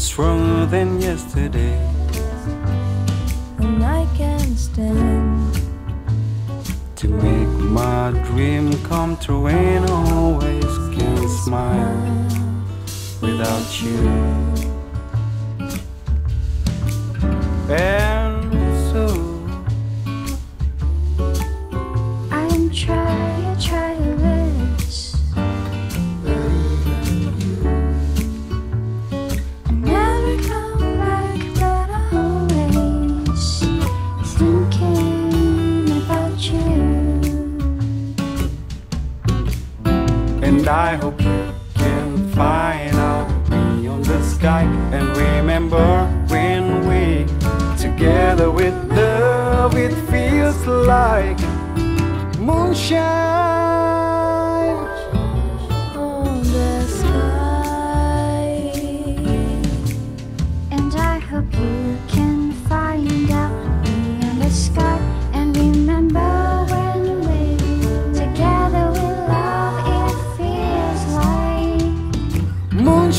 stronger than yesterday. And I can't stand to make my dream come true and always can smile without you. And so I'm trying, I hope you can find out beyond the sky and remember when we together with love it feels like moonshine.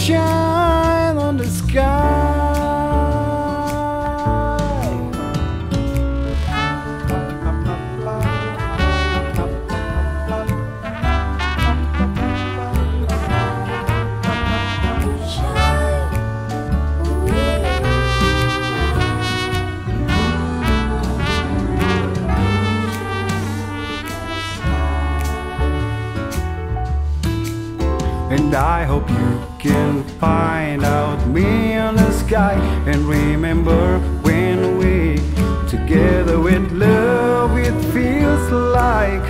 Like And I hope you can find out me on the sky and remember when we together with love it feels like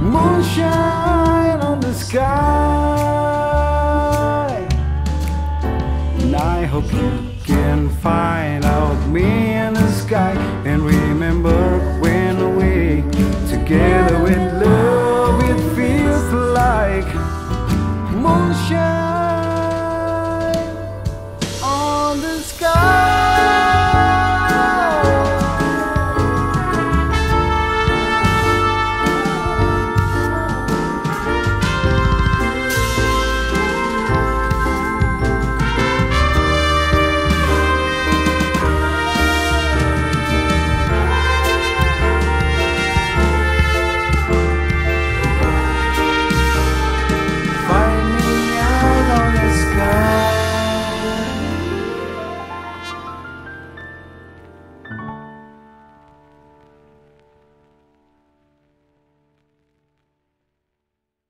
moonshine on the sky. And I hope you can find